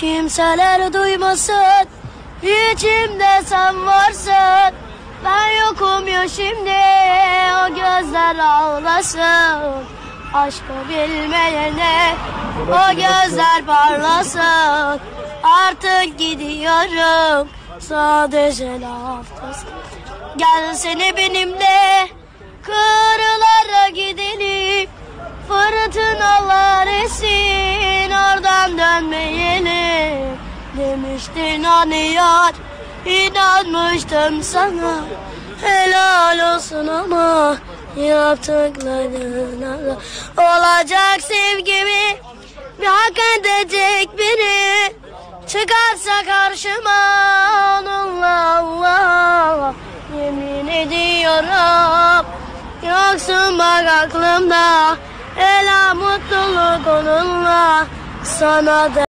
Kimseler duymasın. İçimde sen varsın. Ben yokum ya şimdi. O gözler ağlasın. Aşkı bilmeyene O gözler parlasın. Artık gidiyorum. Sadece laftası Gel seni benimle Kırlara gidelim. Fırtınalar esin Oradan dönmeyelim Demiştin hani yar İnanmıştım sana. Helal olsun ama Yaptıklarına Olacak sevgimi Bir hak edecek biri. Çıkarsa karşıma Onunla Allah. Yemin ediyorum Yoksun bak aklımda. Ela mutluluk onunla Sana da